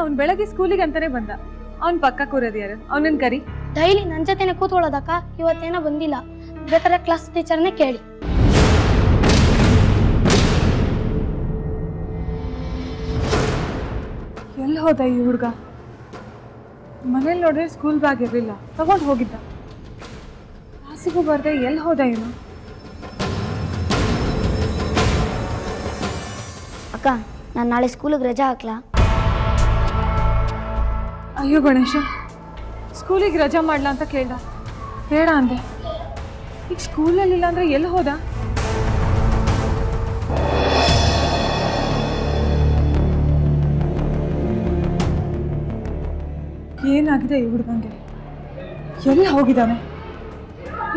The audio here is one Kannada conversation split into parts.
ಅವ್ನು ಬೆಳಗ್ಗೆ ಸ್ಕೂಲಿಗೆ ಅಂತಾನೆ ಬಂದ. ಅವ್ನ್ ಪಕ್ಕ ಕೂರೋದು ಯಾರು ಅವನನ್ನ ಕರಿ. ಡೈಲಿ ನನ್ನ ಜೊತೆನೆ ಕೂತ್ಕೊಳ್ಳೋದಕ್ಕ? ಇವತ್ತೇನೋ ಬಂದಿಲ್ಲ. ಬೇಕಾದ್ರೆ ಕ್ಲಾಸ್ ಟೀಚರ್ನೇ ಕೇಳಿ. ಎಲ್ಲಿ ಹೋದ ಈ ಹುಡುಗ? ಮನೇಲಿ ನೋಡಿದ್ರೆ ಸ್ಕೂಲ್ ಬ್ಯಾಗ್ ಇರಲಿಲ್ಲ. ತಗೊಂಡು ಹೋಗಿದ್ದ. ಕ್ಲಾಸಿಗೂ ಬರ್ದೆ ಎಲ್ಲಿ ಹೋದ ಏನು ಅಕ್ಕ ನಾನು ನಾಳೆ ಸ್ಕೂಲಿಗೆ ರಜಾ ಹಾಕ್ಲಾ? ಅಯ್ಯೋ ಗಣೇಶ, ಸ್ಕೂಲಿಗೆ ರಜಾ ಮಾಡ್ಲಾ ಅಂತ ಕೇಳ್ದ. ಬೇಡ ಅಂದೆ. ಈಗ ಸ್ಕೂಲಲ್ಲಿಲ್ಲ ಅಂದ್ರೆ ಎಲ್ಲಿ ಹೋದ? ಏನಾಗಿದೆ ಈ ಹುಡುಗಂಗೆ? ಎಲ್ಲಿ ಹೋಗಿದ್ದಾನೆ?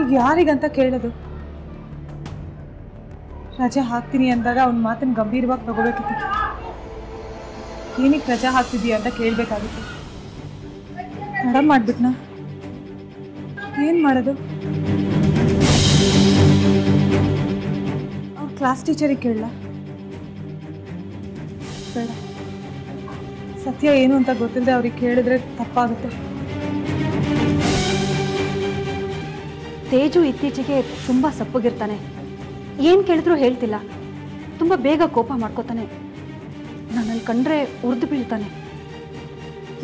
ಈಗ ಯಾರಿಗಂತ ಕೇಳೋದು? ರಜೆ ಹಾಕ್ತೀನಿ ಅಂದಾಗ ಅವ್ನ ಮಾತನ್ನು ಗಂಭೀರವಾಗಿ ತಗೋಬೇಕಿತ್ತು. ಏನಕ್ಕೆ ರಜಾ ಹಾಕ್ತಿದ್ದೀಯ ಅಂತ ಕೇಳಬೇಕಾಗಿತ್ತು. ಮೇಡಮ್ ಮಾಡ್ಬಿಟ್ನಾ? ಏನು ಮಾಡೋದು? ಅವ್ರ ಕ್ಲಾಸ್ ಟೀಚರಿಗೆ ಕೇಳಲ್ಲ ಬೇಡ. ಸತ್ಯ ಏನು ಅಂತ ಗೊತ್ತಿಲ್ಲದೆ ಅವ್ರಿಗೆ ಕೇಳಿದ್ರೆ ತಪ್ಪಾಗುತ್ತೆ. ತೇಜು ಇತ್ತೀಚೆಗೆ ತುಂಬ ಸಪ್ಪಗಿರ್ತಾನೆ. ಏನು ಕೇಳಿದ್ರು ಹೇಳ್ತಿಲ್ಲ. ತುಂಬ ಬೇಗ ಕೋಪ ಮಾಡ್ಕೋತಾನೆ. ನನ್ನಲ್ಲಿ ಕಂಡ್ರೆ ಉರ್ದು ಬೀಳ್ತಾನೆ.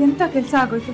ಎಂಥ ಕೆಲಸ ಆಗೋಯ್ತು?